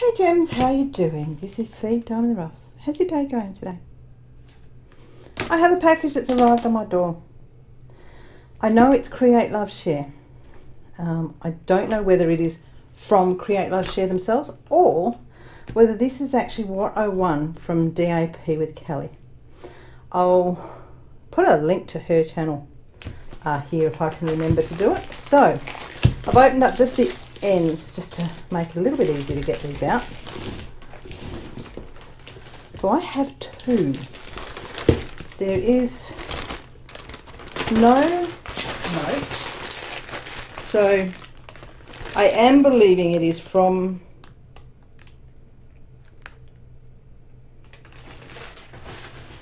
Hey Gems, how are you doing? This is Fi Diamond in the Rough. How's your day going today? I have a package that's arrived on my door. I know it's Create Love Share. Um, I don't know whether it is from Create Love Share themselves or whether this is actually what I won from DAP with Kellie. I'll put a link to her channel uh, here if I can remember to do it. So I've opened up just the ends just to make it a little bit easier to get these out. So I have two. There is no note. So I am believing it is from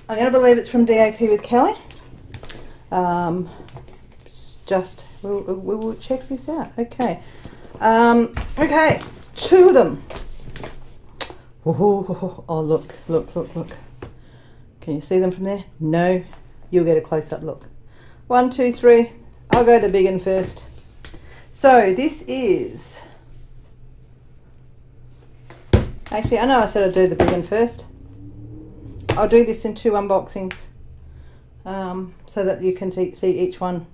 I'm going to believe it's from DAP with Kellie. Um, just, we'll, we will check this out. Okay. Um, okay, two of them. Oh, oh, look, look, look, look. Can you see them from there? No, you'll get a close-up look. One, two, three. I'll go the big one first. So this is... Actually, I know I said I'd do the big one first. I'll do this in two unboxings um, so that you can see, see each one.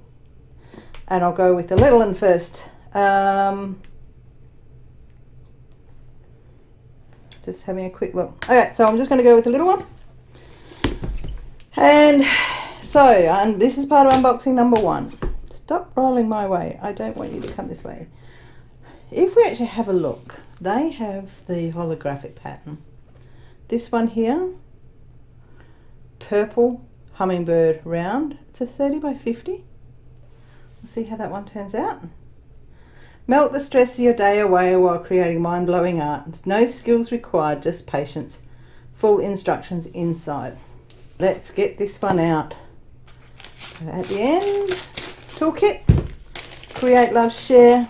And I'll go with the little one first. Um, just having a quick look. Okay, so I'm just going to go with the little one. And so, and this is part of unboxing number one. Stop rolling my way. I don't want you to come this way. If we actually have a look, they have the holographic pattern. This one here, purple hummingbird round. It's a 30 by 50. We'll see how that one turns out. Melt the stress of your day away while creating mind-blowing art. No skills required, just patience. Full instructions inside. Let's get this one out. At the end, toolkit. Create, love, share.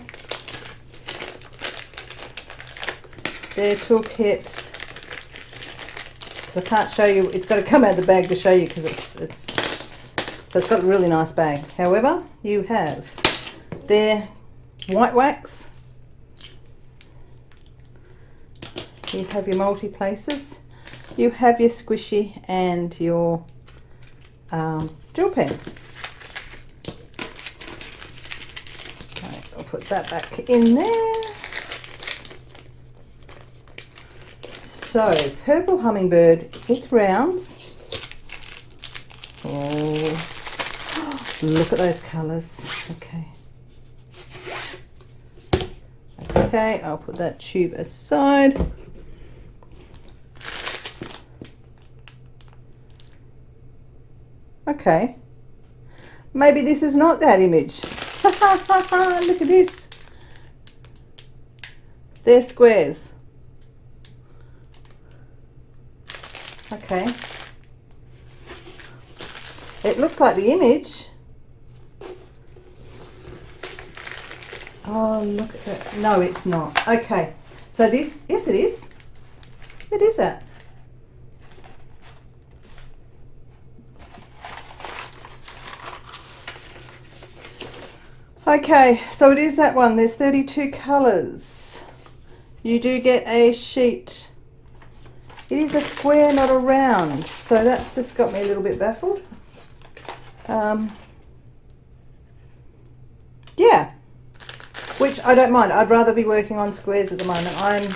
Their toolkit. I can't show you, it's got to come out of the bag to show you because it's, it's, it's got a really nice bag. However, you have their white wax. You have your multi-placers. You have your squishy and your um, gel pen. Okay, I'll put that back in there. So, purple hummingbird with rounds. Oh, look at those colours. Okay. Okay, I'll put that tube aside. Okay. Maybe this is not that image. Look at this. They're squares. Okay. It looks like the image. Oh, look at that. No, it's not. Okay. So this, yes it is. It is that. Okay, so it is that one. There's 32 colours. You do get a sheet. It is a square, not a round. So that's just got me a little bit baffled. Um, yeah, which I don't mind. I'd rather be working on squares at the moment. I'm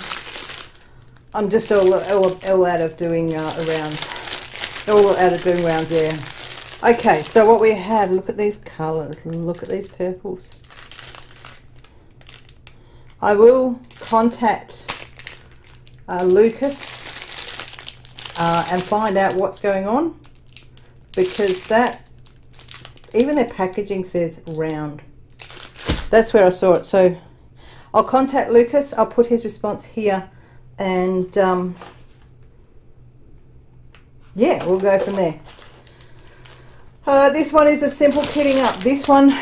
I'm just all, all, all out of doing uh, rounds. All out of doing rounds, yeah. Okay, so what we have, look at these colours. Look at these purples. I will contact uh, Lucas uh, and find out what's going on because that, even their packaging says round that's where I saw it. So I'll contact Lucas. I'll put his response here and um, yeah, we'll go from there. Uh, this one is a simple kitting up. This one,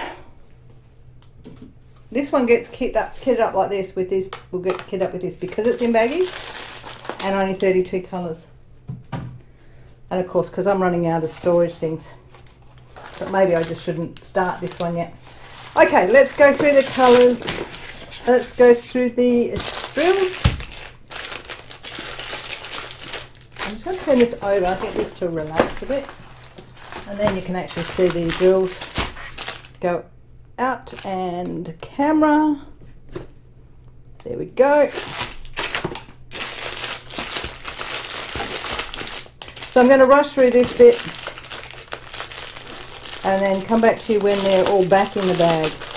this one gets kit up, kitted up like this with this. We'll get kit up with this because it's in baggies and only 32 colours. And of course, because I'm running out of storage things. But maybe I just shouldn't start this one yet. Okay, let's go through the colours. Let's go through the drills. I'm just going to turn this over, I get this to relax a bit. And then you can actually see the drills go out and camera. There we go. So I'm going to rush through this bit and then come back to you when they're all back in the bag.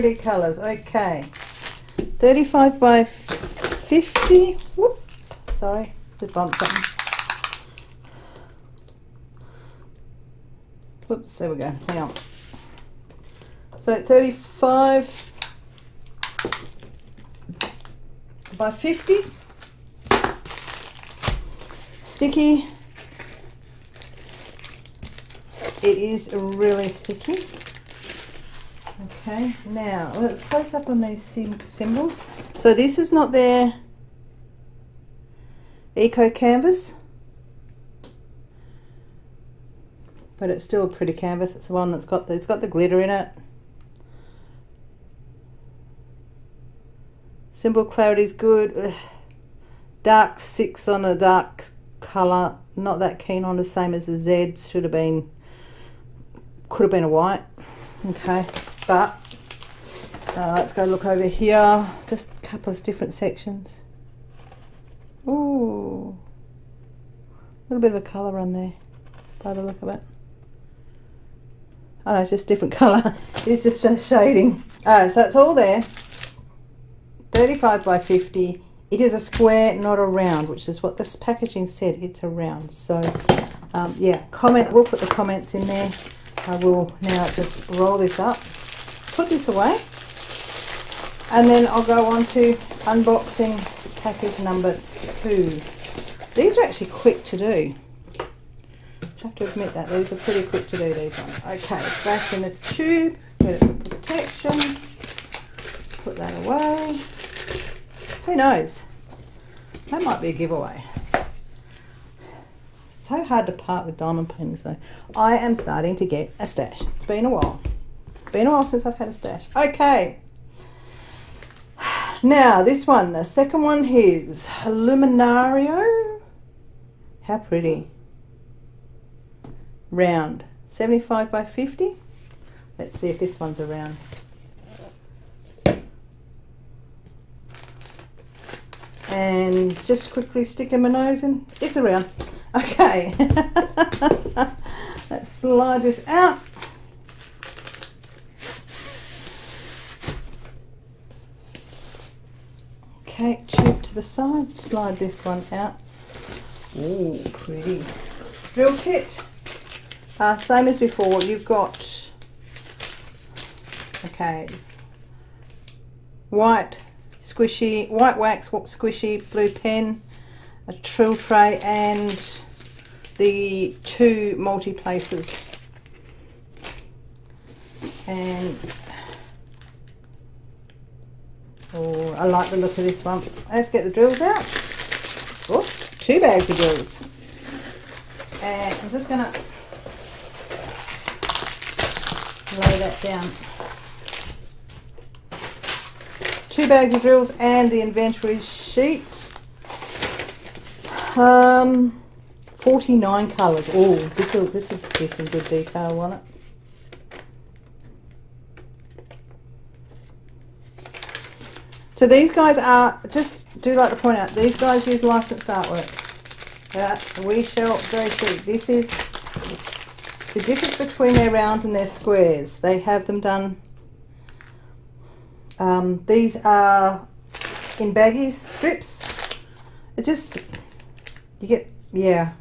Pretty colours. Okay. 35 by 50. Whoop. Sorry, the bump something. Whoops, there we go. Hang on. So 35 by 50. Sticky it is really sticky. Okay, now let's close up on these symbols. So this is not their eco canvas, but it's still a pretty canvas. It's the one that's got the, it's got the glitter in it. Symbol clarity is good. Ugh. Dark six on a dark color. Not that keen on the same as the Zeds. Should have been could have been a white okay but uh, let's go look over here. Just a couple of different sections. Ooh, a little bit of a colour on there by the look of it. Oh no, it's just different colour. It's just a shading. Oh, so it's all there. 35 by 50 it is a square not a round which is what this packaging said it's a round. So um, yeah comment we'll put the comments in there. I will now just roll this up, put this away, and then I'll go on to unboxing package number two. These are actually quick to do. I have to admit that these are pretty quick to do these ones. Okay, back in the tube, get it for protection, put that away. Who knows? That might be a giveaway so hard to part with diamond paintings so I am starting to get a stash. It's been a while. Been a while since I've had a stash. Okay. Now this one, the second one is Luminario. How pretty. Round. 75 by 50. Let's see if this one's around. And just quickly stick in my nose and it's around. Okay, let's slide this out. Okay, tube to the side, slide this one out. Ooh, pretty. Drill kit. Uh, same as before, you've got, okay, white squishy, white wax squishy blue pen, a drill tray and the two multi-placers. And oh, I like the look of this one. Let's get the drills out. Oh, two bags of drills. And I'm just going to lay that down. Two bags of drills and the inventory sheet. Um, 49 colours. Oh, this will this will be some good detail on it. So these guys are, just do like to point out, these guys use licensed artwork. That we shall go through. This is the difference between their rounds and their squares. They have them done. Um, these are in baggies strips. It just you get yeah.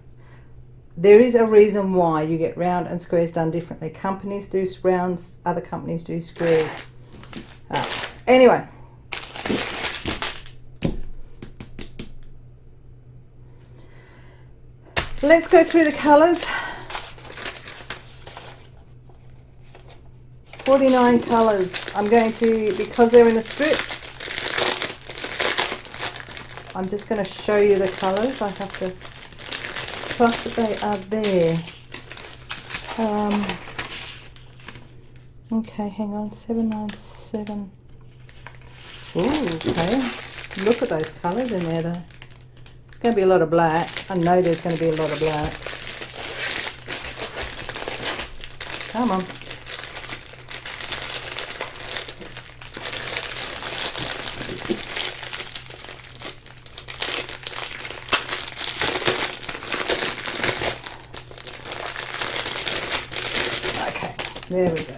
There is a reason why you get round and squares done differently. Companies do rounds, other companies do squares. Uh, anyway. Let's go through the colours. 49 colours. I'm going to, because they're in a strip, I'm just going to show you the colours. I have to trust that they are there. Um, okay, hang on, 797. Ooh, okay. Look at those colours in there though. It's going to be a lot of black. I know there's going to be a lot of black. Come on. Okay, there we go.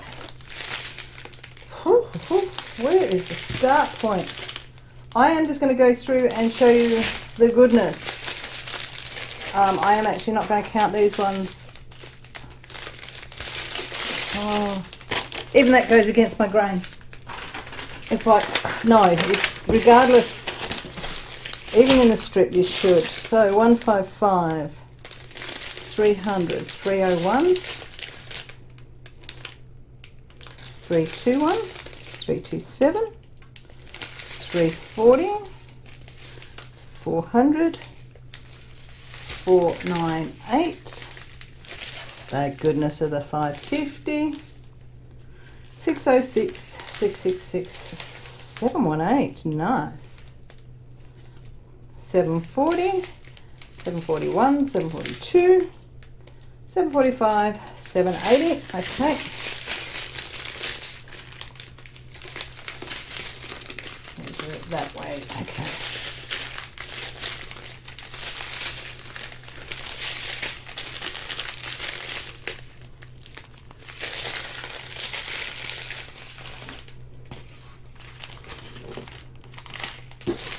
Where is the start point? I am just going to go through and show you the goodness. Um, I am actually not going to count these ones. Oh, even that goes against my grain. It's like, no, it's regardless. Even in the strip you should. So 155, 300, 301. 321, 327, 340, 400, 498, the goodness of the 550, 606, 666, 718, nice, 740, 741, 742, 745, 780, okay. that way. Okay.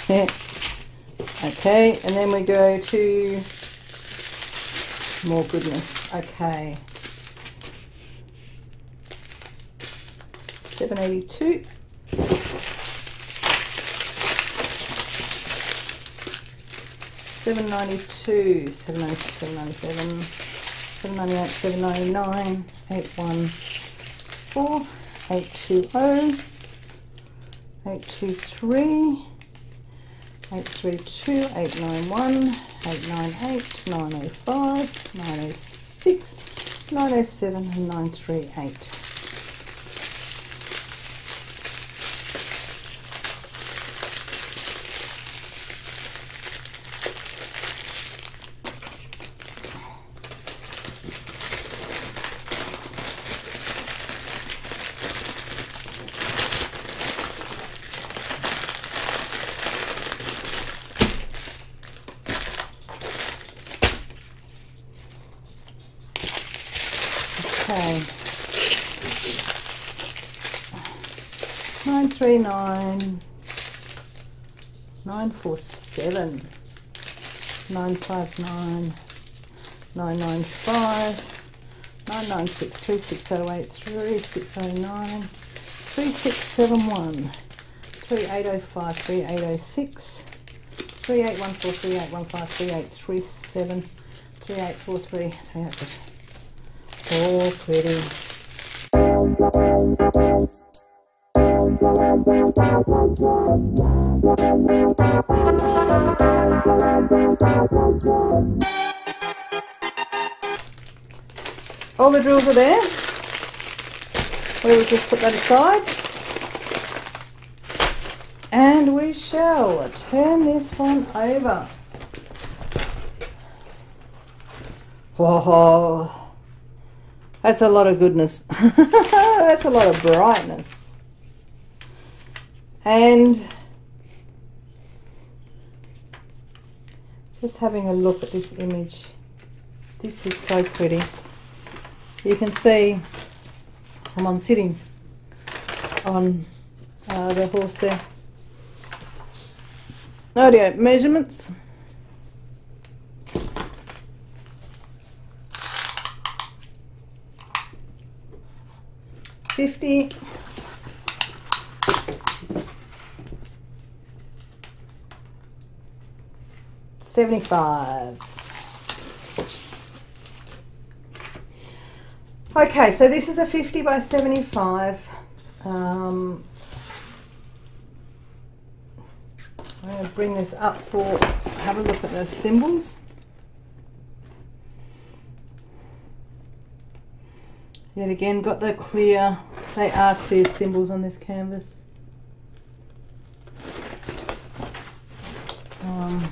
Yeah. Okay, and then we go to more goodness. Okay. 782. 792, 796, 797, 798, 799, 814, 820, 823, 832, 891, 898, 905, 906, 907 and 938. 949, 947, 959, 995, 996, 3608, 3609, 3671, 3805, 3806, 3814, 3815, 3837, 3843, 3843. All pretty. All the drills are there. We will just put that aside. And we shall turn this one over. Whoa. That's a lot of goodness. That's a lot of brightness. And just having a look at this image. This is so pretty. you can see someone sitting on uh, the horse there. Audio measurements. Fifty. Seventy-five. Okay, so this is a 50 by 75. Um, I'm going to bring this up for, have a look at the symbols. Yet again, got the clear, they are clear symbols on this canvas. Um,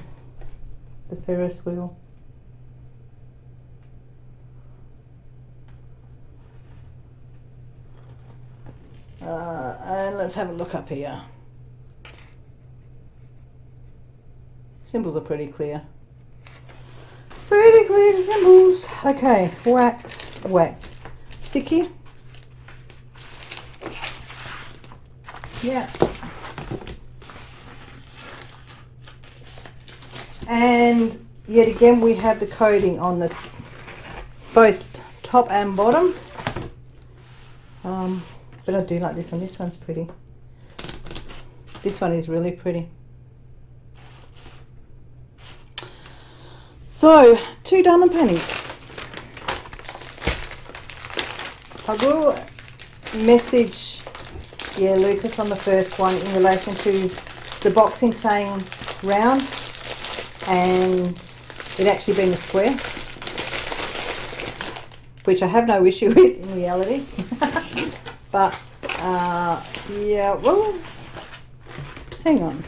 the Ferris wheel. Uh, and let's have a look up here. Symbols are pretty clear. Pretty clear symbols. Okay, wax, wax. Sticky. Yeah. And yet again we have the coating on the both top and bottom. Um, but I do like this one. This one's pretty. This one is really pretty. So, two diamond pennies. I will message, yeah, Lucas on the first one in relation to the boxing saying round and it actually being a square, which I have no issue with in reality. But, uh, yeah, well, hang on.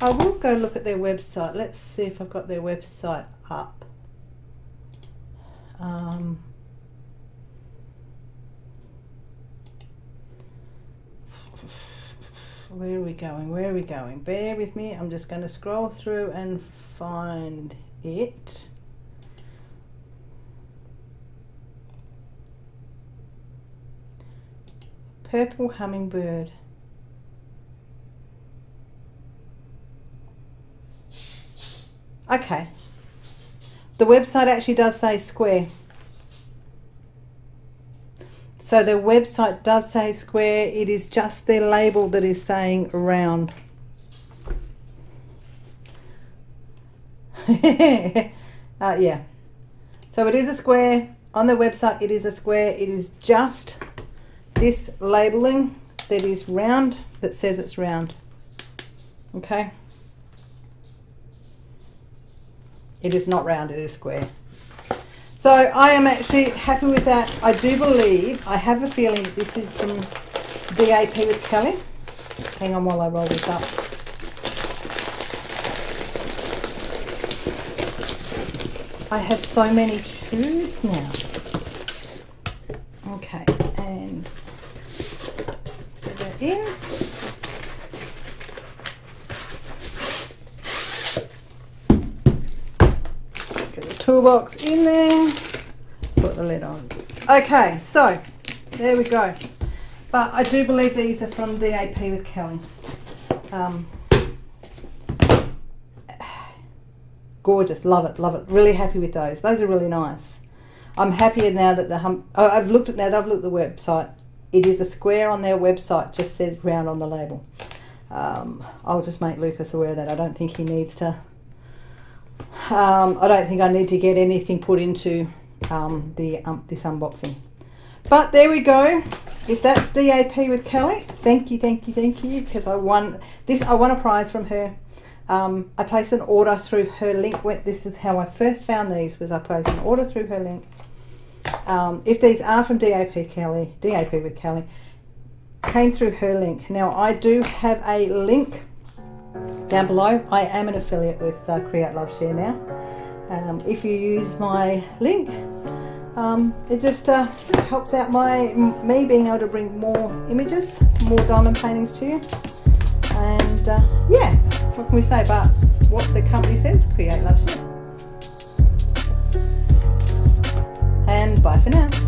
I will go look at their website. Let's see if I've got their website up. Um, where are we going? Where are we going? Bear with me. I'm just going to scroll through and find it. Purple hummingbird. Okay. The website actually does say square. So the website does say square. It is just their label that is saying round. uh, yeah. So it is a square. On the website, it is a square. It is just this labeling that is round that says it's round okay it is not round it is square so I am actually happy with that I do believe I have a feeling that this is from DAP with Kellie hang on while I roll this up I have so many tubes now okay and put that in. Get the toolbox in there, put the lid on. Okay, so there we go. But I do believe these are from DAP with Kellie. Um, gorgeous, love it, love it. Really happy with those. Those are really nice. I'm happier now that the. Oh, I've looked at now that I've looked at the website. It is a square on their website, just says round on the label. Um, I'll just make Lucas aware of that. I don't think he needs to. Um, I don't think I need to get anything put into um, the um, this unboxing. But there we go. If that's DAP with Kellie, thank you, thank you, thank you, because I won this. I won a prize from her. Um, I placed an order through her link. This is how I first found these. Was I placed an order through her link um, if these are from DAP Kellie, DAP with Kellie, came through her link. Now I do have a link down below. I am an affiliate with uh, Create Love Share now. Um, if you use my link, um, it just uh, helps out my me being able to bring more images, more diamond paintings to you. And uh, yeah, what can we say about what the company says Create Love Share? And bye for now.